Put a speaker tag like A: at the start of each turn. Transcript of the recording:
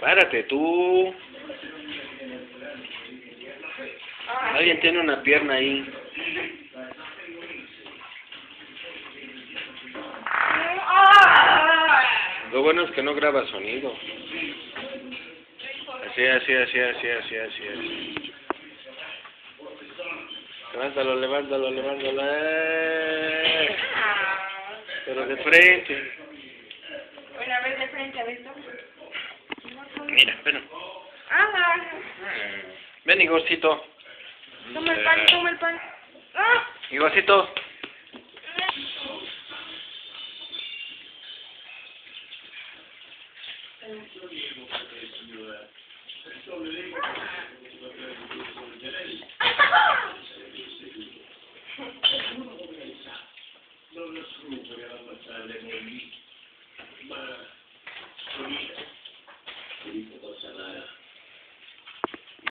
A: Párate tú. Alguien tiene una pierna ahí. Lo bueno es que no graba sonido. Así, así, así, así, así, así, así. Levántalo, levántalo, levántalo. ¡Eh! Pero de frente.
B: Bueno, a ver de frente, a ver tú.
A: Mira, espera.
B: Ah,
A: Ven, Igorcito.
B: toma el pan, toma el pan. Ah.
A: Igorcito.
C: problème, lui. Ben,